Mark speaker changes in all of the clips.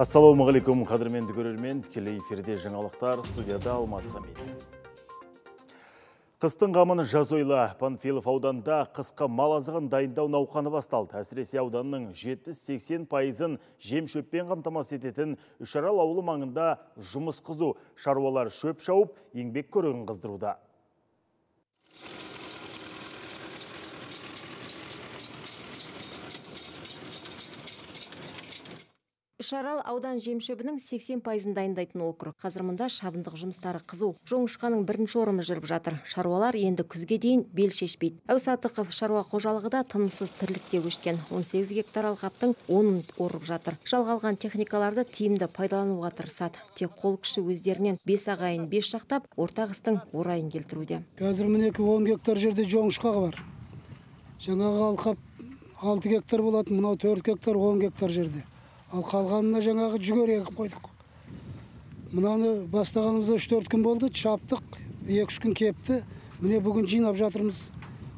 Speaker 1: ассалаумағалейкум қадірменді көрермен тікелей эфирде жаңалықтар студияда алматы хамид Қыстың қамын жаз ойла Панфилов ауданда қысқа мал азығын дайындау науқаны басталды. Әсіресе ауданның 70-80 пайызын жем шөппен қамтамасыз ететін Үшарал ауылы маңында жұмыс қызу. Шаруалар шөп шауып, еңбек көрігін қыздыруда.
Speaker 2: Үшарал аудан жемшөбінің 80 пайызын дайындайтын округ. Қазір мұнда шабындық жұмыстары қызу. Жоңышқаның бірінші орымы жүріп жатыр. Шаруалар енді күзге дейін бел шешпейді. Әусатықов шаруа қожалығы да тынымсыз тірлікте өшкен. 18 гектар алқаптың 10-ын орып жатыр. Жалғалған техникаларды тиімді пайдалануға тырысады. Тек қол күші өздерінен 5 ағайын 5 шақтап, ортақ істің орайын келтіруде.
Speaker 3: Қазір мінекі 10 гектар жерде жоңышқа бар. Жаңағы алқап 6 гектар болады, мынау 4 гектар 10 гектар жерде ал қалғанына жаңағы жүгері егіп қойдық. Мынаны бастағанымызда үш төрт күн болды шаптық екі үш күн кепті. Міне бүгін жинап жатырмыз.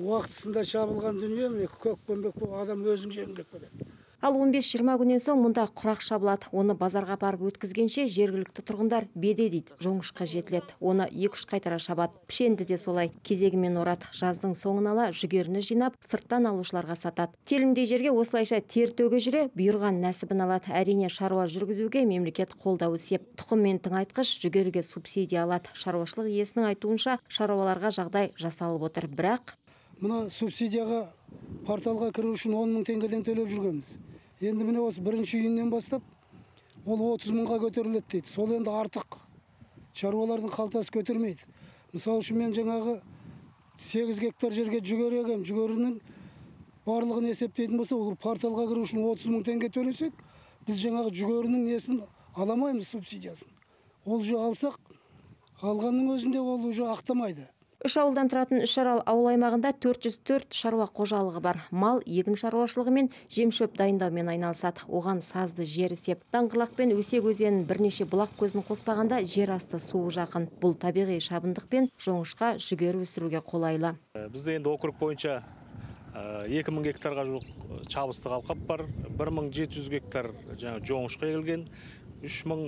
Speaker 3: Уақытысында шабылған дүние міне көкпенбек болып адам өзің жең деп келеді
Speaker 2: ал 15-20 күннен соң мұнда құрақ шабылады. Оны базарға барып өткізгенше жергілікті тұрғындар беде дейді. Жоңышқа жетіледі. Оны екі үш қайтара шабады. Пішенді де солай кезегімен орады. Жаздың соңын ала жүгеріні жинап сырттан алушыларға сатады. Телімдей жерге осылайша тер төге жүре бұйырған нәсібін алады. Әрине шаруа жүргізуге мемлекет қолдауы сеп. Тұқым мен тыңайтқыш жүгеріге субсидия алады. Шаруашылық иесінің айтуынша шаруаларға жағдай жасалып отыр. Бірақ
Speaker 3: мына субсидияға порталға кіру үшін он мың теңгеден төлеп жүргенбіз. Енді міне осы бірінші июньнен бастап ол отыз мыңға көтеріледі дейді. Сол енді артық шаруалардың қалтасы көтермейді. Мысалы үшін мен жаңағы сегіз гектар жерге жүгері егемін жүгерінің барлығын есептейтін болса ол порталға кіру үшін отыз мың теңге төлесек біз жаңағы жүгерінің несін аламаймыз субсидиясын. Ол же алсақ алғанның өзінде ол уже ақтамайды.
Speaker 2: Үш ауылдан тұратын үшарал ауыл аймағында 404 шаруа қожалығы бар. Мал егін шаруашылығы мен жем шөп дайындаумен айналысады. Оған сазды жер сеп даңғырлақ пен өсек өзенінің бірнеше бұлақ көзін қоспағанда жер асты суы жақын. Бұл табиғи шабындық пен жоңышқа жүгері өсіруге қолайлы.
Speaker 4: Ә, бізде енді округ бойынша ә, екі мың гектарға жуық шабыстық алқап бар. Бір мың жеті жүз гектар жаңағы жоңышқа егілген. Үш мың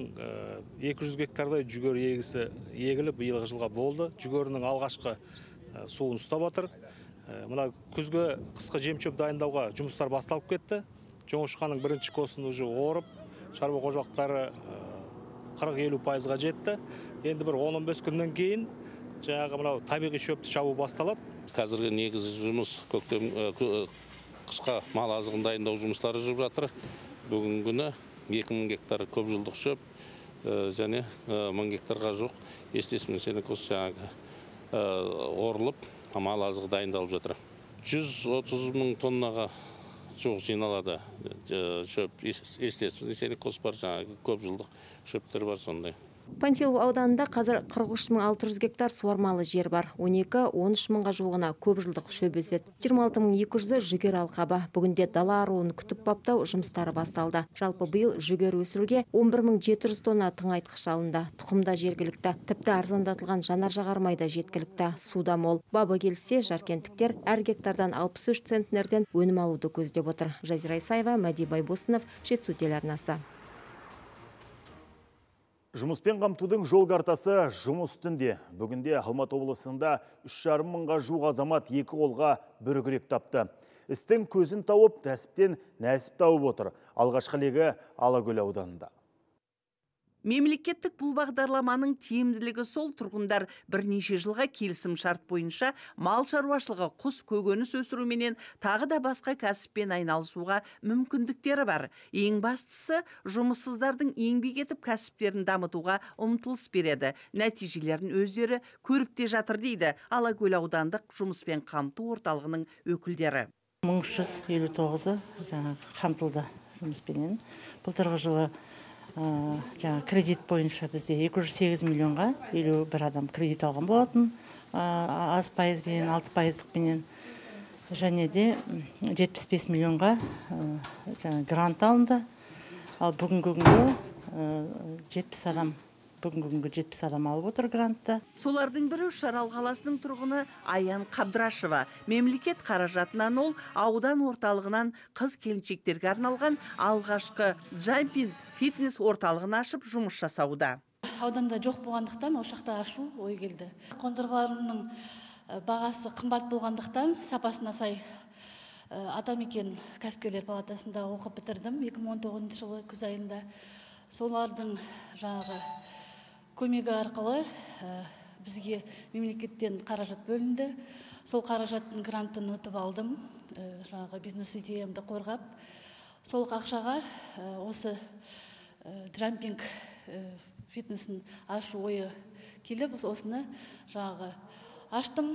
Speaker 4: екі жүз гектардай жүгері егісі егіліп биылғы жылға болды. Жүгерінің алғашқы суын ұстап жатыр мына күзгі қысқы жем шөп дайындауға жұмыстар басталып кетті. Жоңышқаның бірінші косын уже орып шаруа қожалықтары қырық елу пайызға жетті. Енді бір он он бес күннен кейін жаңағы мынау табиғи шөпті шабу басталады.
Speaker 5: Қазіргі негізгі жұмыс көктем қысқа мал азығын дайындау жұмыстары жүріп жатыр. Бүгінгі күні екі мың гектар көп жылдық шөп және мың гектарға жуық естественно сенокос жаңағы орылып мал азығы дайындалып жатыр. Жүз отыз мың тоннаға жуық жиналады шөп естественно сенокос бар жаңағы көп жылдық шөптер бар сондай.
Speaker 2: Панфилов ауданында қазір 43 гектар суармалы жер бар. 12-13 мыңға жуығына көп жылдық шөп өседі. 26200-і жүгері алқабы. Бүгінде дала аруын күтіп баптау жұмыстары басталды. Жалпы биыл жүгері өсіруге 11700 тонна тыңайтқыш алынды. Тұқымда жергілікті. Тіпті арзандатылған жанар жағармай да жеткілікті. Суда мол. Бабы келсе жаркенттіктер әр гектардан 63 центнерден өнім алуды көздеп отыр. Жазира исаева мәди байбосынов жетісу телеарнасы.
Speaker 1: Жұмыспен қамтудың жол картасы жұмыс үстінде. Бүгінде Алматы облысында 3,5 мыңға жуық азамат екі қолға бір күрек тапты. Істің көзін тауып, тәсіптен нәсіп тауып отыр. Алғашқы легі Алакөл ауданында
Speaker 6: мемлекеттік бұл бағдарламаның тиімділігі сол тұрғындар бірнеше жылға келісім шарт бойынша мал шаруашылығы құс көкөніс өсіруменен тағы да басқа кәсіппен айналысуға мүмкіндіктері бар. Ең бастысы жұмыссыздардың еңбек етіп кәсіптерін дамытуға ұмтылыс береді. Нәтижелерін өздері көріп те жатыр дейді алакөл аудандық жұмыспен қамту орталығының өкілдері.
Speaker 7: мың үш жүз елу тоғызы жаңағы қамтылды жұмыспенен. Былтырғы жылы жаңа кредит бойынша бізде 208 миллионға елу бір адам кредит алған болатын. Аз пайызбен алты пайыздықпенен. Және де 75 миллионға жаңа грант алынды. Ал бүгінгі күнге жетпіс адам бүгінгі күнге жетпіс адам алып отыр грантты.
Speaker 6: Солардың бірі үшарал қаласының тұрғыны аян қабдрашева. Мемлекет қаражатынан ол аудан орталығынан қыз келіншектерге арналған алғашқы джампинг фитнес орталығын ашып жұмыс жасауда.
Speaker 8: Ауданда жоқ болғандықтан осы жақта ашу ой келді. Қондырғыларымның бағасы қымбат болғандықтан сапасына сай атамекен кәсіпкерлер палатасында оқып бітірдім 2019 жылы күз айында. Солардың жаңағы көмегі арқылы бізге мемлекеттен қаражат бөлінді. Сол қаражаттың грантын ұтып алдым. Жаңағы бизнес идеямды қорғап. Сол ақшаға осы джампинг фитнесін ашу ойы келіп осыны жаңағы аштым.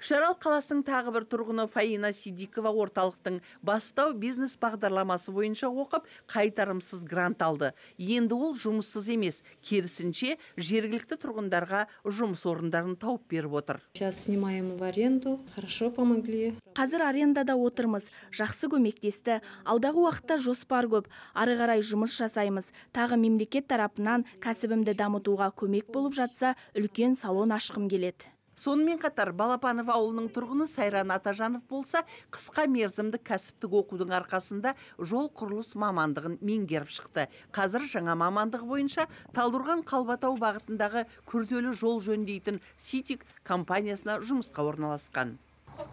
Speaker 6: Үшарал қаласының тағы бір тұрғыны фаина сидикова орталықтың бастау бизнес бағдарламасы бойынша оқып қайтарымсыз грант алды. Енді ол жұмыссыз емес керісінше жергілікті тұрғындарға жұмыс орындарын тауып беріп отыр.
Speaker 9: Сейчас снимаем в аренду. Хорошо помогли.
Speaker 10: Қазір арендада отырмыз. Жақсы көмектесті. Алдағы уақытта жоспар көп. Ары қарай жұмыс жасаймыз. Тағы мемлекет тарапынан кәсібімді дамытуға көмек болып жатса үлкен салон ашқым келеді.
Speaker 6: Сонымен қатар балапанов ауылының тұрғыны сайран атажанов болса қысқа мерзімді кәсіптік оқудың арқасында жол құрылыс мамандығын меңгеріп шықты. Қазір жаңа мамандық бойынша талдырған қалбатау бағытындағы күрделі жол жөндейтін ситик компаниясына жұмысқа орналасқан.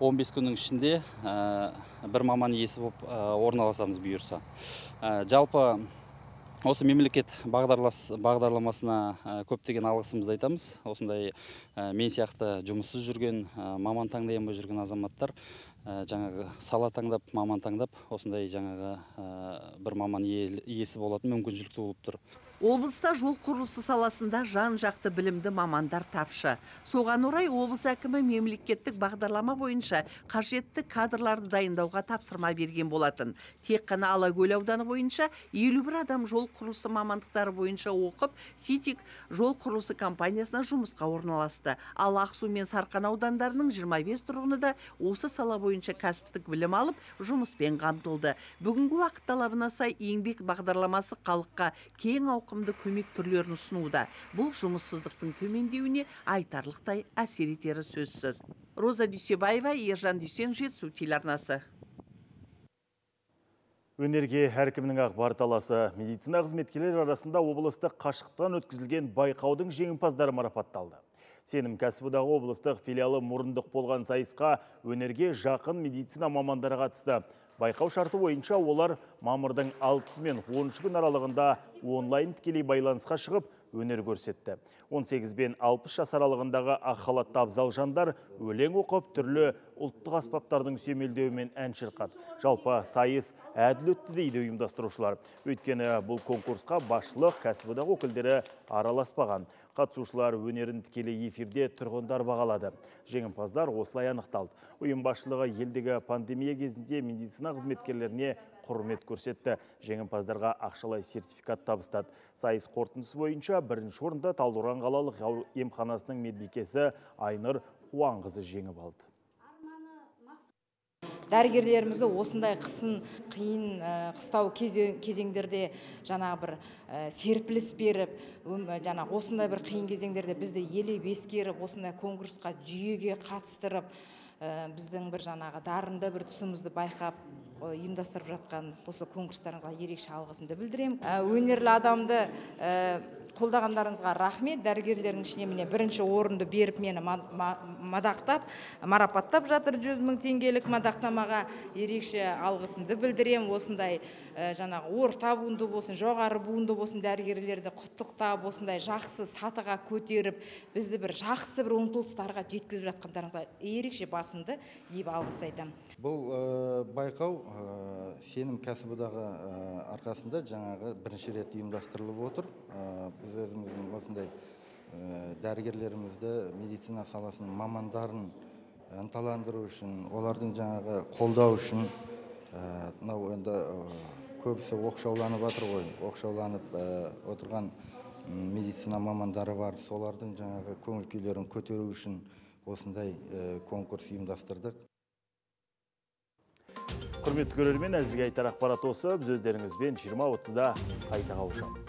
Speaker 11: 15 күннің ішінде бір маман иесі болып орналасамыз бұйырса. Жалпы осы мемлекет бағдарламасына көптеген алғысымызды айтамыз. Осындай мен сияқты жұмыссыз жүрген маман таңдай алмай жүрген азаматтар. Жаңағы сала таңдап маман таңдап осындай жаңағы бір маман иесі болатын мүмкіншілікті болып тұр.
Speaker 6: Облыста жол құрылысы саласында жан жақты білімді мамандар тапшы. Соған орай облыс әкімі мемлекеттік бағдарлама бойынша қажетті кадрларды дайындауға тапсырма берген болатын. Тек қана алакөл ауданы бойынша елу бір адам жол құрылысы мамандықтары бойынша оқып ситик жол құрылысы компаниясына жұмысқа орналасты. Ал ақсу мен сарқан аудандарының 25 тұрғыны да осы сала бойынша кәсіптік білім алып жұмыспен қамтылды. Бүгінгі уақыт талабына сай еңбек бағдарламасы халыққа кең көмек түрлерін ұсынуда бұл жұмыссыздықтың төмендеуіне айтарлықтай әсер етері сөзсіз роза дүйсебаева ержан дүйсен жетісу телеарнасы
Speaker 1: Өнерге әркімнің ақ бар таласы. Медицина қызметкерлер арасында облыстық қашықтан өткізілген байқаудың жеңімпаздары марапатталды. Сенім кәсіподағы облыстық филиалы мұрындық болған сайысқа өнерге жақын медицина мамандары қатысты. Байқау шарты бойынша олар мамырдың 6 мен 10 күн аралығында онлайн тікелей байланысқа шығып өнер көрсетті. 18 бен 60 жас аралығындағы ақ халатты абзал жандар өлең оқып түрлі ұлттық аспаптардың сүйемелдеуімен ән шырқады. Жалпы сайыс әділ өтті дейді ұйымдастырушылар. Өйткені бұл конкурсқа басшылық кәсіподағы өкілдері араласпаған. Қатысушылар өнерін тікелей эфирде тұрғындар бағалады. Жеңімпаздар осылай анықталды. Ұйым басшылығы елдегі пандемия кезінде медицина қызметкерлеріне құрмет көрсетті. Жеңімпаздарға ақшалай сертификат табыстады. Сайыс қорытындысы бойынша бірінші орында Талдықорған қалалық емханасының медбикесі Айнұр Қуанқызы жеңіп алды
Speaker 12: дәрігерлерімізді осындай қысын қиын қыстау кезеңдерде жаңағы бір серпіліс беріп жаңағы осындай бір қиын кезеңдерде бізді елеп ескеріп осындай конкурсқа жүйеге қатыстырып біздің бір жаңағы дарынды бір тұсымызды байқап ұйымдастырып жатқан осы конкурстарыңызға ерекше алғысымды білдіремін. Өнерлі адамды қолдағандарыңызға рахмет. Дәрігерлердің ішіне міне бірінші орынды беріп мені мадақтап марапаттап жатыр жүз мың теңгелік мадақтамаға ерекше алғысымды білдіремін. Осындай жаңағы орта буынды болсын жоғары буынды болсын дәрігерлерді құттықтап осындай жақсы сатыға көтеріп бізді бір жақсы бір ұмтылыстарға жеткізіп жатқандарыңызға ерекше басымды иіп алғыс айтамын.
Speaker 13: Бұл байқау сенім кәсіподағы арқасында жаңағы бірінші рет ұйымдастырылып отыр. Біз өзіміздің осындай дәрігерлерімізді медицина саласының мамандарын ынталандыру үшін олардың жаңағы қолдау үшін мынау енді көбісі оқшауланып жатыр ғой. Оқшауланып отырған медицина мамандары бар. Солардың жаңағы көңіл күйлерін көтеру үшін осындай конкурс ұйымдастырдық.
Speaker 1: Құрметті көрермен әзірге айтар ақпарат осы біз өздеріңізбен жиырма отызда қайта қауышамыз